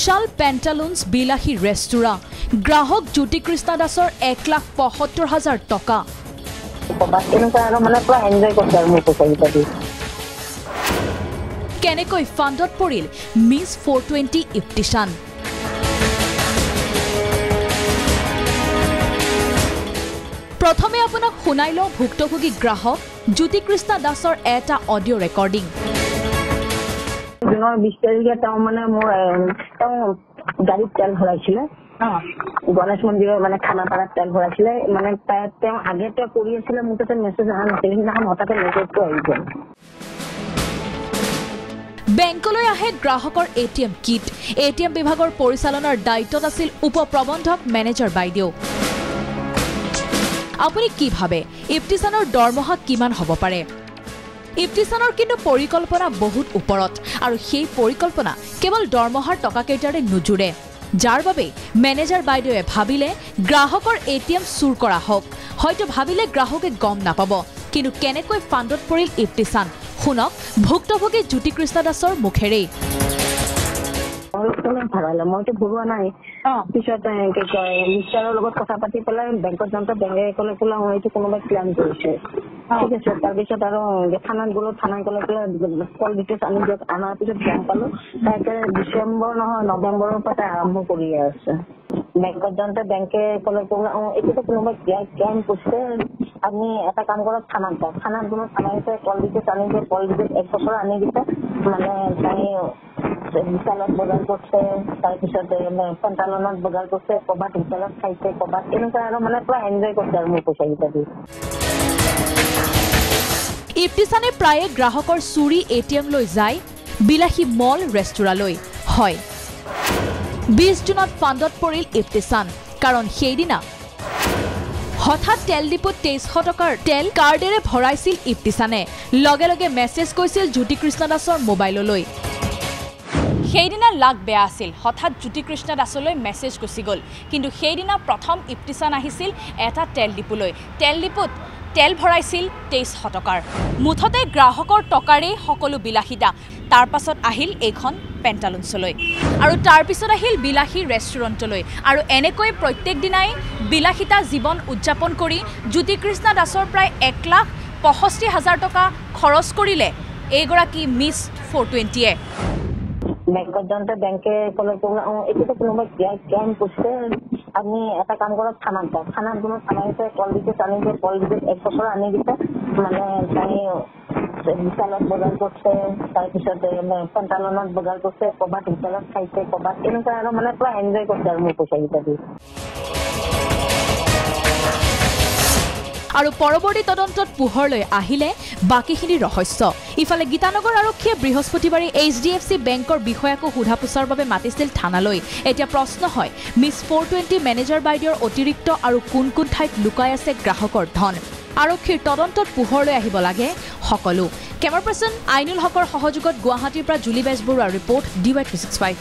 বিশাল পেণ্টালুন্স বিলাসী ৰেষ্টুৰাঁ গ্ৰাহক জ্যোতিকৃষ্ণা দাসৰ এক লাখ পঁয়সত্তৰ হাজাৰ টকা। কেনেকৈ ফাণ্ডত পৰিল মিছ ফ'ৰ টুৱেণ্টি ইফতিছান প্ৰথমে আপোনাক শুনাই লওঁ ভুক্তভোগী গ্ৰাহক জ্যোতিকৃষ্ণা দাসৰ এটা অডিঅ' ৰেকৰ্ডিং। জুনৰ বিশ তাৰিখে তেওঁ মানে মোৰ তেওঁ গাড়ীত তেল ভৰাইছিলে। গণেশ মন্দিৰৰ মানে খানাপাৰাত তেল ভৰাইছিলে। মানে তেওঁ আগে তেওঁ কৰি আছিলে মোৰ তাতে মেছেজ অহা নাছিল। সেইদিনাখন হঠাতে মেছেজটো আহি গ'ল। বেংকলৈ আহে গ্ৰাহকৰ A T M kit. A T M বিভাগৰ পৰিচালনাৰ দায়িত্বত আছিল উপ প্ৰবন্ধক মেনেজাৰ বাইদেউ। আপুনি কি ভাবে? ইফতিছানৰ দৰমহা কিমান হ'ব পাৰে? ইফতিছানৰ কিন্তু পৰিকল্পনা বহুত ওপৰত আৰু সেই পৰিকল্পনা কেৱল দৰমহাৰ টকাকেইটাৰে নোজোৰে। যাৰ বাবে মেনেজাৰ বাইদেৱে ভাবিলে গ্ৰাহকৰ এ টি এম চুৰ কৰা হওক। হয়তো ভাবিলে গ্ৰাহকে গম নাপাব। কিন্তু কেনেকৈ ফাণ্ডত পৰিল ইফতিছান? শুনক ভুক্তভোগী জ্যোতিকৃষ্ণ দাসৰ মুখেৰেই। কোনে ভৰালে মইতো ভৰোৱা নাই। পিছত কি কয় মিষ্টাৰৰ লগত কথা পাতি পেলাই বেংকত যাওঁতে বেংকে ক'লে বোলে মই এইটো কোনোবাই প্লেন কৰিছে। ঠিক আছে তাৰপিছত আৰু থানাত গ'লো থানাত গ'লে পেলাই কল ডিটেইলছ আনি দিয়ক। অনাৰ পিছত গম পালো তাকে ডিচেম্বৰ নহয় নৱেম্বৰৰ পৰা তাই আৰম্ভ কৰিয়ে আছে। বেংকত যাওঁতে বেংকে ক'লে বোলে অঁ এইটোতো কোনোবাই ক্লেইম কৰিছে আপুনি এটা কাম কৰক থানাত যাওক থানাত গ'লো থানাতে কল ডিটেইলছ আনি দিয়ে কল ডিটেইলছ এক বছৰ আনি দিছে। মানে তাই বিশালত বজাৰ কৰিছে তাৰপিছত পঞ্চালনত বজাৰ কৰিছে ক'ৰবাত হোটেলত খাইছে ক'ৰবাত এনেকুৱা আৰু মানে পুৰা এনজয় কৰিছে আৰু মোৰ পইচাকেইটা দি। ইফতিছানে প্ৰায়ে গ্ৰাহকৰ চুৰি এ টি এম লৈ যায় বিলাসী মল ৰেষ্টুৰালৈ হয়। বিছ জুনত ফাণ্ডত পৰিল ইফতিছান কাৰণ সেইদিনা হঠাৎ তেল ডিপুত তেইছশ টকাৰ তেল কাৰ্ডেৰে ভৰাইছিল ইফতিছানে। লগে লগে মেছেজ গৈছিল জ্যোতিকৃষ্ণ দাসৰ মোবাইললৈ। সেইদিনা লাগ বেয়া আছিল। হঠাৎ জ্যোতিকৃষ্ণ দাসলৈ মেছেজ গুচি গ'ল। কিন্তু সেইদিনা প্ৰথম ইফতিছান আহিছিল এটা তেল ডিপুলৈ। তেল ডিপুত তেল ভৰাইছিল তেইছশ টকাৰ মুঠতে গ্ৰাহকৰ টকাৰেই সকলো বিলাসিতা। তাৰ পাছত আহিল এইখন পেণ্টালুন্সলৈ আৰু তাৰপিছত আহিল বিলাসী ৰেষ্টুৰেণ্টলৈ। আৰু এনেকৈ প্ৰত্যেক দিনাই বিলাসিতা জীৱন উদযাপন কৰি জ্যোতিকৃষ্ণ দাসৰ প্ৰায় এক লাখ পঁয়ষষ্ঠি হাজাৰ টকা খৰচ কৰিলে এইগৰাকী মিছ ফ'ৰ টুৱেণ্টিয়ে বেংকত যাওঁতে বেংকে ক'লে কোনোবাই ক্লেইম কৰিছে আপুনি এটা কাম কৰক থানাত যাওক থানাত গ'লো থানাতে কল আনি দিয়ে কল ডিটেইলছ এক বছৰ আনি দিছে মানে তাই বিশালত বজাৰ কৰিছে তাৰপিছত পঞ্চালনত বজাৰ কৰিছে ক'ৰবাত হোটেলত খাইছে ক'ৰবাত এনেকুৱা আৰু মানে পুৰা এনজয় কৰিছে আৰু মোৰ পইচাকেইটা দি। আৰু পৰৱৰ্তী তদন্তত পোহৰলৈ আহিলে বাকীখিনি ৰহস্য। ইফালে গীতানগৰ আৰক্ষীয়ে বৃহস্পতিবাৰে এইচ ডি এফ চি বেংকৰ বিষয়াকো সোধা পোছাৰ বাবে মাতিছিল থানালৈ। এতিয়া প্ৰশ্ন হয় মিছ ফ'ৰ টুৱেণ্টি মেনেজাৰ বাইদেউৰ অতিৰিক্ত আৰু কোন কোন ঠাইত লুকাই আছে গ্ৰাহকৰ ধন? আৰক্ষীৰ তদন্তত পোহৰলৈ আহিব লাগে সকলো। কেমেৰা পাৰ্চন আইনুল হকৰ সহযোগত গুৱাহাটীৰ পৰা জুলি বেজবৰুৱাৰ report D Y three six five.